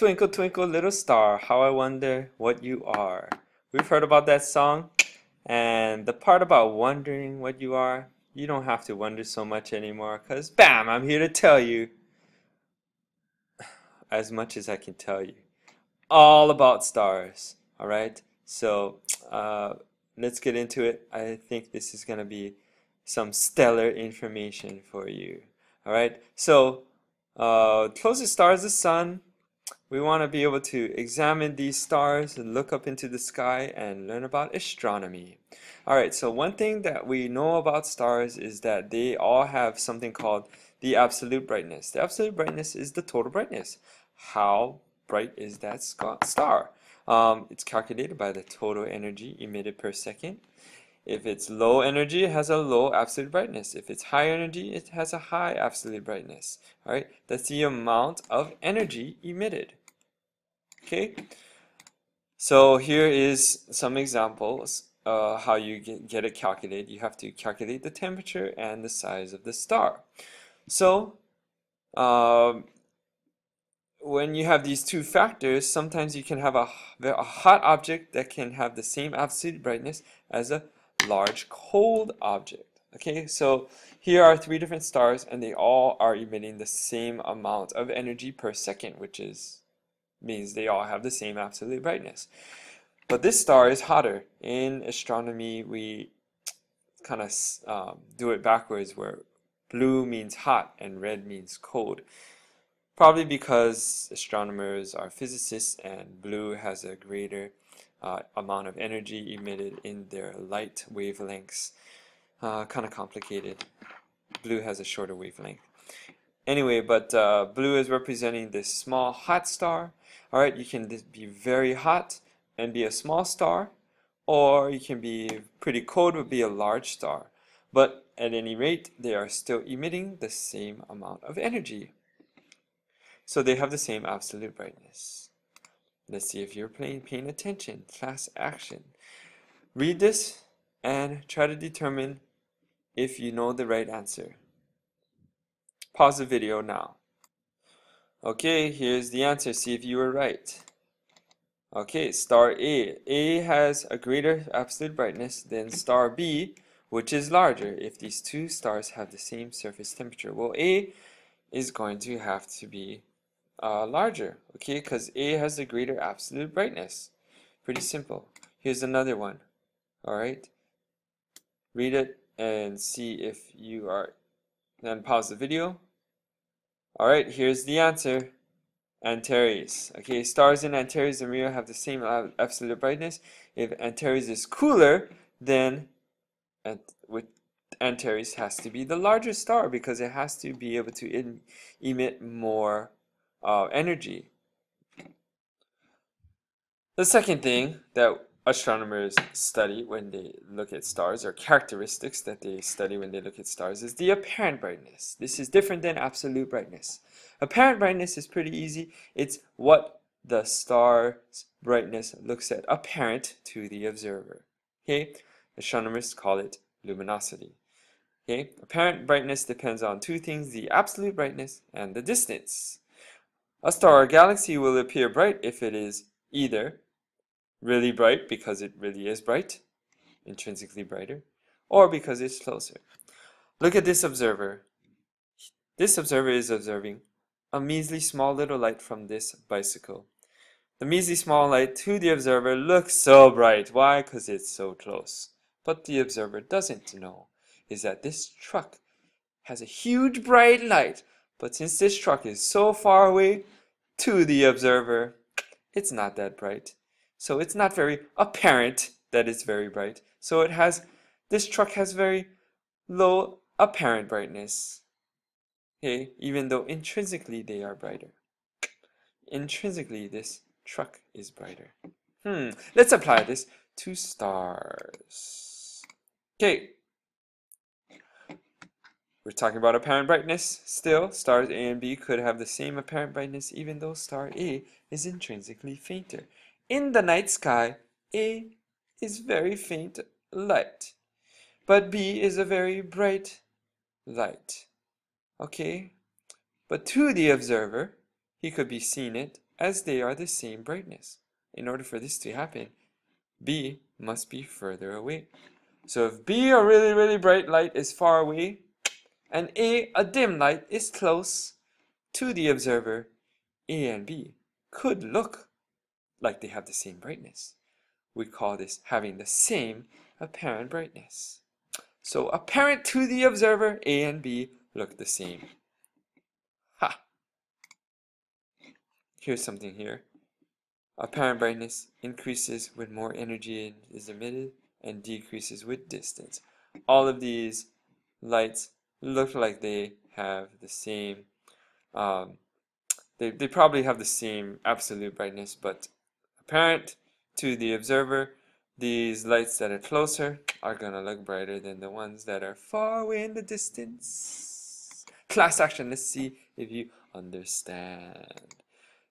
Twinkle, twinkle, little star, how I wonder what you are. We've heard about that song, and the part about wondering what you are, you don't have to wonder so much anymore, because bam, I'm here to tell you as much as I can tell you all about stars. All right, so uh, let's get into it. I think this is going to be some stellar information for you. All right, so uh, closest star is the sun. We want to be able to examine these stars and look up into the sky and learn about astronomy. All right, so one thing that we know about stars is that they all have something called the absolute brightness. The absolute brightness is the total brightness. How bright is that star? Um, it's calculated by the total energy emitted per second. If it's low energy, it has a low absolute brightness. If it's high energy, it has a high absolute brightness. All right, that's the amount of energy emitted. Okay, so here is some examples uh, how you get, get it calculated. You have to calculate the temperature and the size of the star. So um, when you have these two factors, sometimes you can have a, a hot object that can have the same absolute brightness as a large cold object. Okay, so here are three different stars and they all are emitting the same amount of energy per second, which is means they all have the same absolute brightness. But this star is hotter. In astronomy, we kind of um, do it backwards where blue means hot and red means cold. Probably because astronomers are physicists and blue has a greater uh, amount of energy emitted in their light wavelengths. Uh, kind of complicated. Blue has a shorter wavelength. Anyway, but uh, blue is representing this small hot star. Alright, you can be very hot and be a small star, or you can be pretty cold but be a large star. But at any rate, they are still emitting the same amount of energy. So they have the same absolute brightness. Let's see if you're paying, paying attention. Class action. Read this and try to determine if you know the right answer. Pause the video now. Okay, here's the answer. See if you were right. Okay, star A. A has a greater absolute brightness than star B, which is larger if these two stars have the same surface temperature. Well, A is going to have to be uh, larger, okay, because A has a greater absolute brightness. Pretty simple. Here's another one, all right? Read it and see if you are, then pause the video. All right, here's the answer. Antares. Okay, stars in Antares and Rio have the same absolute brightness. If Antares is cooler, then with Antares has to be the larger star because it has to be able to emit more uh, energy. The second thing that astronomers study when they look at stars, or characteristics that they study when they look at stars, is the apparent brightness. This is different than absolute brightness. Apparent brightness is pretty easy. It's what the star's brightness looks at apparent to the observer. Okay, astronomers call it luminosity. Okay, apparent brightness depends on two things, the absolute brightness and the distance. A star or galaxy will appear bright if it is either really bright because it really is bright, intrinsically brighter, or because it's closer. Look at this observer. This observer is observing a measly small little light from this bicycle. The measly small light to the observer looks so bright. Why? Because it's so close. But the observer doesn't know is that this truck has a huge bright light but since this truck is so far away to the observer, it's not that bright. So it's not very apparent that it's very bright. So it has, this truck has very low apparent brightness. Okay, even though intrinsically they are brighter. Intrinsically, this truck is brighter. Hmm, let's apply this to stars. Okay, we're talking about apparent brightness still. Stars A and B could have the same apparent brightness even though star A is intrinsically fainter. In the night sky, A is very faint light, but B is a very bright light. Okay? But to the observer, he could be seeing it as they are the same brightness. In order for this to happen, B must be further away. So if B, a really, really bright light, is far away, and A, a dim light, is close to the observer, A and B could look like they have the same brightness. We call this having the same apparent brightness. So apparent to the observer, A and B look the same. Ha! Here's something here. Apparent brightness increases when more energy is emitted and decreases with distance. All of these lights look like they have the same, um, they, they probably have the same absolute brightness, but apparent to the observer, these lights that are closer are going to look brighter than the ones that are far away in the distance. Class action, let's see if you understand.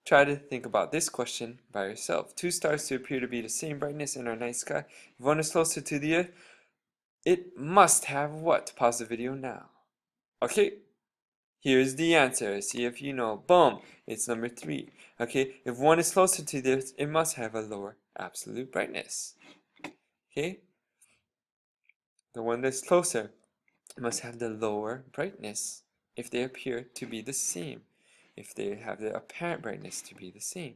Try to think about this question by yourself. Two stars to appear to be the same brightness in our night sky. If one is closer to the earth, it must have what? Pause the video now. Okay, here's the answer. See if you know. Boom, it's number three. Okay, if one is closer to this, it must have a lower absolute brightness. Okay, the one that's closer must have the lower brightness if they appear to be the same if they have the apparent brightness to be the same.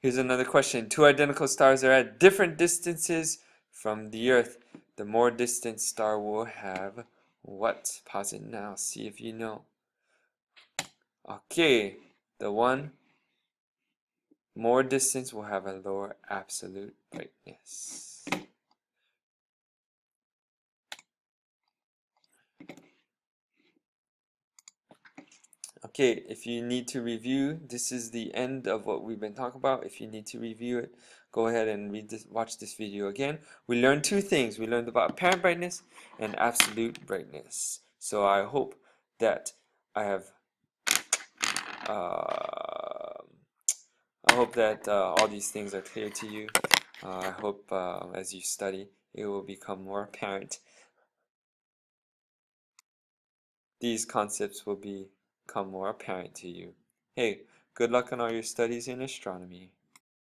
Here's another question. Two identical stars are at different distances from the Earth. The more distant star will have what? Pause it now. See if you know. Okay. The one more distance will have a lower absolute brightness. Okay, if you need to review, this is the end of what we've been talking about. If you need to review it, go ahead and read this, watch this video again. We learned two things. We learned about apparent brightness and absolute brightness. So I hope that I have, uh, I hope that uh, all these things are clear to you. Uh, I hope uh, as you study, it will become more apparent. These concepts will be become more apparent to you. Hey, good luck on all your studies in astronomy.